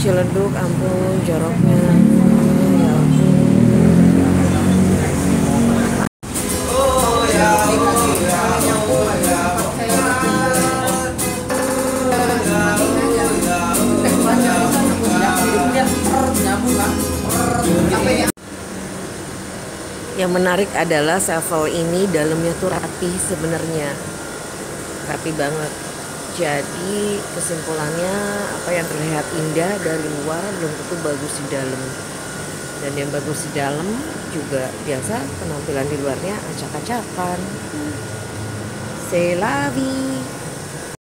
Ciledug ampun joroknya. Ya yang menarik adalah Sevel ini dalamnya tuh rapi sebenarnya. Rapi banget jadi kesimpulannya apa yang terlihat indah dari luar belum tentu bagus di dalam. Dan yang bagus di dalam juga biasa penampilan di luarnya acak-acakan. C'est la vie